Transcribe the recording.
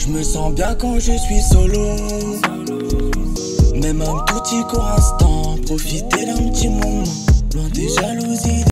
Je me sens bien quand je suis solo. Même un tout petit court instant, profiter d'un petit moment.